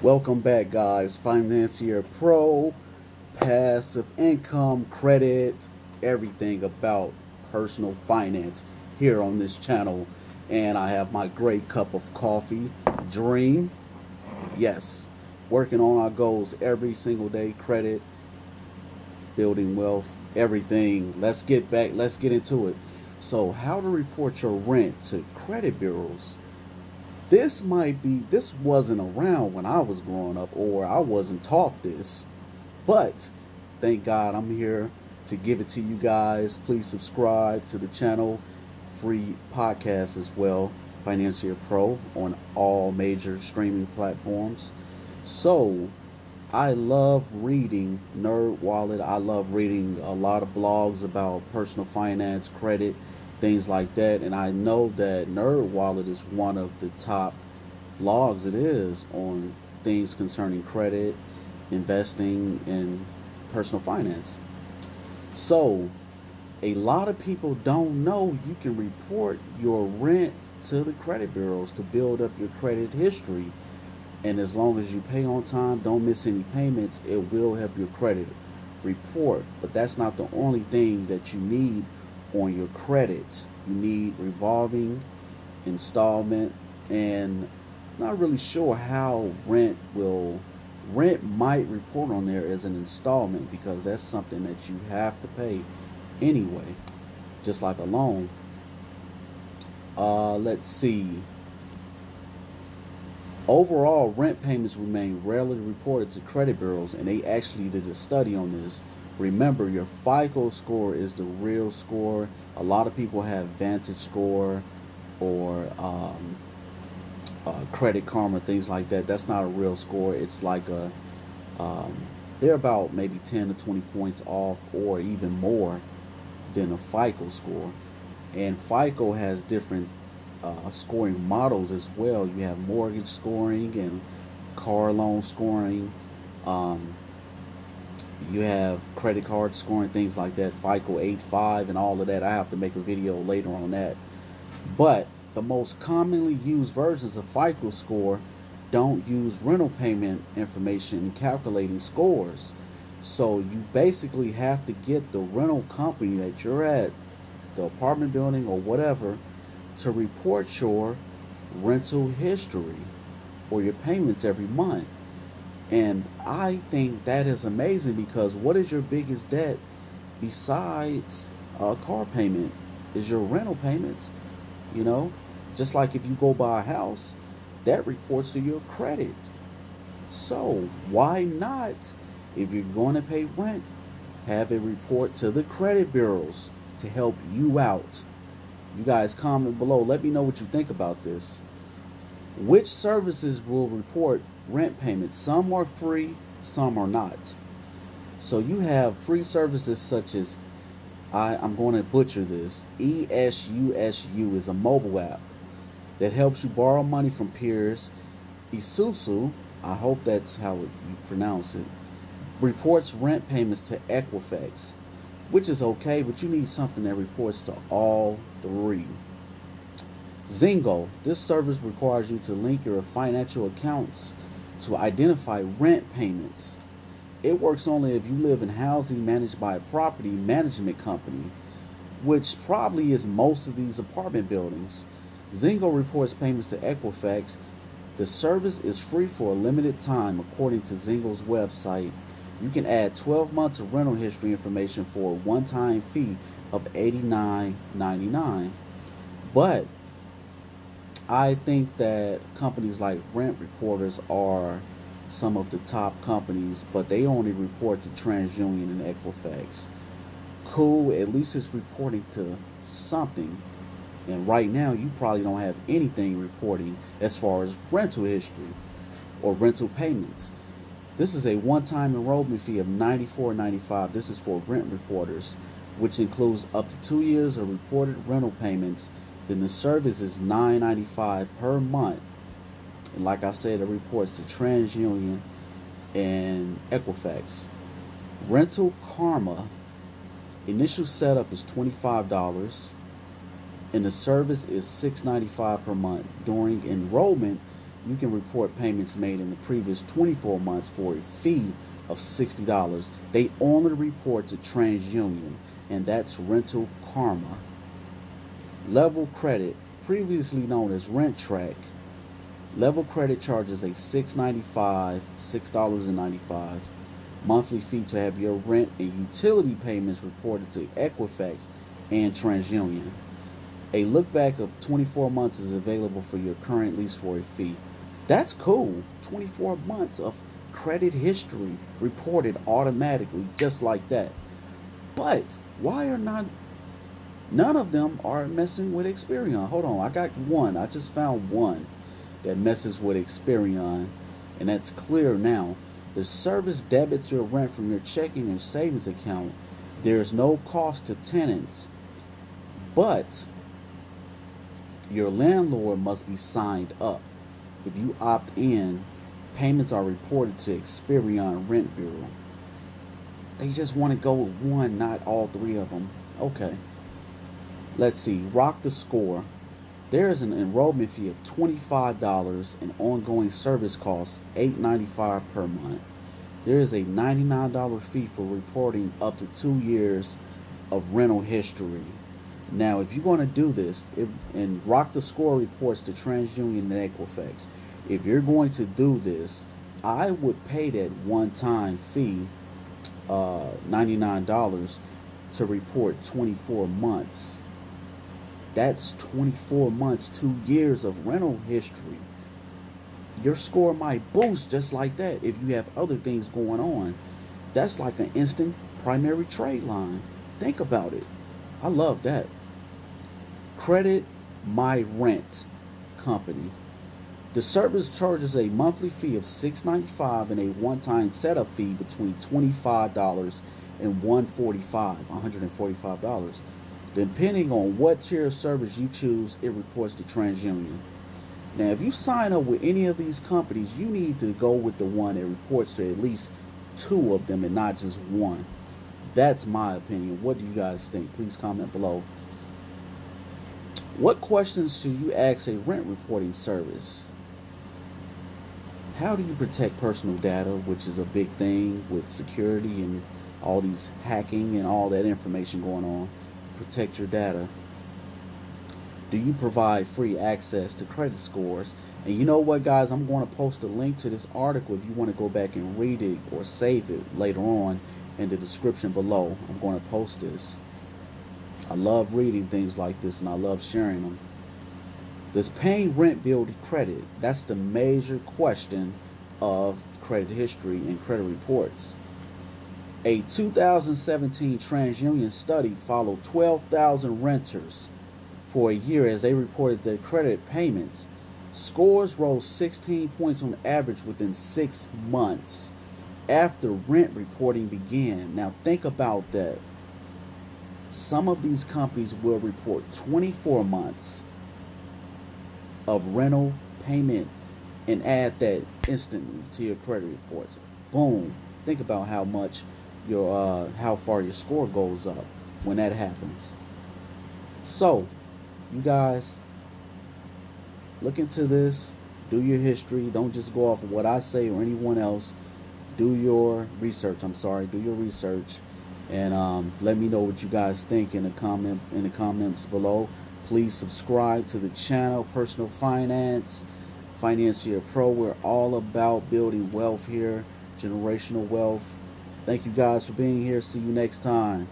Welcome back, guys. Financier Pro, passive income, credit, everything about personal finance here on this channel. And I have my great cup of coffee, Dream. Yes, working on our goals every single day, credit, building wealth, everything. Let's get back, let's get into it. So, how to report your rent to credit bureaus this might be this wasn't around when I was growing up or I wasn't taught this. But thank God I'm here to give it to you guys. Please subscribe to the channel. Free podcast as well. Financier Pro on all major streaming platforms. So I love reading Nerd Wallet. I love reading a lot of blogs about personal finance, credit, things like that. And I know that Nerd Wallet is one of the top blogs it is on things concerning credit, investing, and personal finance. So, a lot of people don't know you can report your rent to the credit bureaus to build up your credit history. And as long as you pay on time, don't miss any payments, it will help your credit report. But that's not the only thing that you need on your credit. You need revolving, installment, and not really sure how rent will rent might report on there as an installment because that's something that you have to pay anyway, just like a loan. Uh, let's see. Overall, rent payments remain rarely reported to credit bureaus, and they actually did a study on this. Remember, your FICO score is the real score. A lot of people have Vantage score or um, uh, Credit Karma, things like that. That's not a real score. It's like a um, they're about maybe 10 to 20 points off, or even more than a FICO score. And FICO has different uh, scoring models as well. You have mortgage scoring and car loan scoring. Um, you have credit card scoring, things like that, FICO 85 and all of that. I have to make a video later on that. But the most commonly used versions of FICO score don't use rental payment information in calculating scores. So you basically have to get the rental company that you're at, the apartment building or whatever, to report your rental history or your payments every month. And I think that is amazing because what is your biggest debt besides a car payment? Is your rental payments. You know, just like if you go buy a house, that reports to your credit. So why not, if you're going to pay rent, have a report to the credit bureaus to help you out? You guys comment below. Let me know what you think about this. Which services will report rent payments? Some are free, some are not. So you have free services such as I, I'm going to butcher this. ESUSU is a mobile app that helps you borrow money from peers. Isusu, I hope that's how you pronounce it, reports rent payments to Equifax, which is okay, but you need something that reports to all three. Zingo, this service requires you to link your financial accounts to identify rent payments. It works only if you live in housing managed by a property management company, which probably is most of these apartment buildings. Zingo reports payments to Equifax. The service is free for a limited time according to Zingo's website. You can add 12 months of rental history information for a one-time fee of $89.99. But I think that companies like Rent Reporters are some of the top companies, but they only report to TransUnion and Equifax. Cool, at least it's reporting to something. And right now, you probably don't have anything reporting as far as rental history or rental payments. This is a one-time enrollment fee of $94.95. This is for rent reporters, which includes up to two years of reported rental payments. Then the service is $9.95 per month. And like I said, it reports to TransUnion and Equifax. Rental Kharma initial setup is $25 and the service is $6.95 per month. During enrollment, you can report payments made in the previous 24 months for a fee of $60. They only report to TransUnion, and that's Rental Kharma. Level Credit, previously known as RentTrack, Level Credit charges a $6.95, $6.95 monthly fee to have your rent and utility payments reported to Equifax and TransUnion. A look back of 24 months is available for your current lease for a fee. That's cool. 24 months of credit history reported automatically just like that. But why are not none of them are messing with Experian? Hold on, I got one. I just found one that messes with Experian, and that's ClearNow. The service debits your rent from your checking and savings account. There is no cost to tenants, but your landlord must be signed up. If you opt in, payments are reported to Experian Rent Bureau. They just want to go with one, not all three of them. Okay. Let's see. Rock the score. There is an enrollment fee of $25 and ongoing service costs $8.95 per month. There is a $99 fee for reporting up to two years of rental history. Now, if you want to do this, if, and Rock the Score reports to TransUnion and Equifax, if you're going to do this, I would pay that one-time fee, uh, $99, to report 24 months that's 24 months, two years of rental history. Your score might boost just like that if you have other things going on. That's like an instant primary trade line. Think about it. I love that. Credit My Rent Company. The service charges a monthly fee of $6.95 and a one-time setup fee between $25 and $145, $145. Depending on what tier of service you choose, it reports to TransUnion. Now, if you sign up with any of these companies, you need to go with the one that reports to at least two of them and not just one. That's my opinion. What do you guys think? Please comment below. What questions should you ask a rent reporting service? How do you protect personal data, which is a big thing with security and all these hacking and all that information going on? Protect your data? Do you provide free access to credit scores? And you know what, guys? I'm going to post a link to this article if you want to go back and read it or save it later on in the description below. I'm going to post this. I love reading things like this and I love sharing them. Does paying rent build credit? That's the major question of credit history and credit reports. A 2017 TransUnion study followed 12,000 renters for a year as they reported their credit payments. Scores rose 16 points on average within six months after rent reporting began. Now, think about that. Some of these companies will report 24 months of rental payment and add that instantly to your credit reports. Boom. Think about how much your uh, how far your score goes up when that happens. So, you guys look into this, do your history. Don't just go off of what I say or anyone else. Do your research. I'm sorry, do your research, and um, let me know what you guys think in the comment in the comments below. Please subscribe to the channel, Personal Finance, Financier Pro. We're all about building wealth here, generational wealth Thank you guys for being here. See you next time.